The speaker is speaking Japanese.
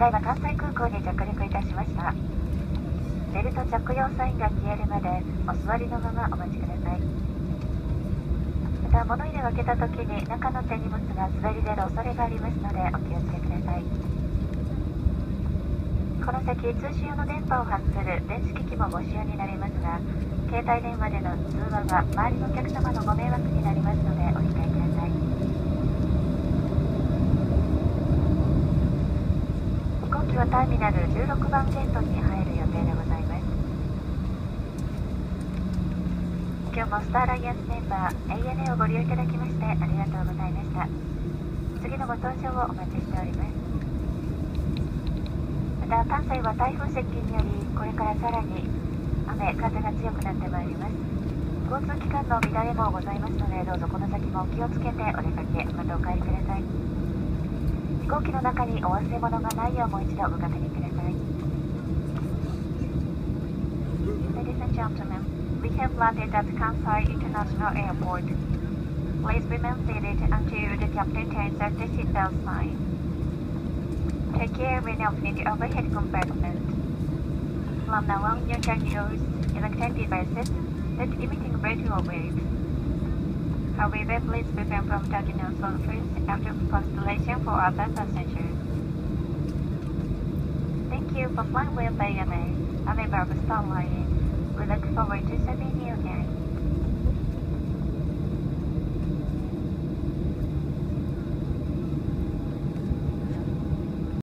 だいま関西空港に着陸いたしました。ベルト着用サインが消えるまでお座りのままお待ちください。また物入れを開けた時に中の手荷物が滑り出る恐れがありますのでお気をつけください。この先通信用の電波を発する電子機器もご使用になりますが携帯電話での通話は周りのお客様のご迷惑になりますのでお控えください飛行機はターミナル16番ゲートに入る予定でございます。今日もスターライアンスメンバー ANA をご利用いただきましてありがとうございました。次のご搭乗をお待ちしております。また関西は台風接近によりこれからさらに雨風が強くなってまいります。交通機関の乱れもございますのでどうぞこの先もお気をつけてお出かけまたお帰りください。行機の中にお忘れ物がないようもう一度ご確認ください Ladies and gentlemen, we have landed at Kansai International Airport. Please remain seated until the captain turns at the seatbelt sign. Take care when opening the overhead compartment. From now on, your turn use electronic devices that emitting radio waves. However, please refrain from talking on first after constellation for other passengers. Thank you for flying with ANA, a member of Starline. We look forward to serving you again.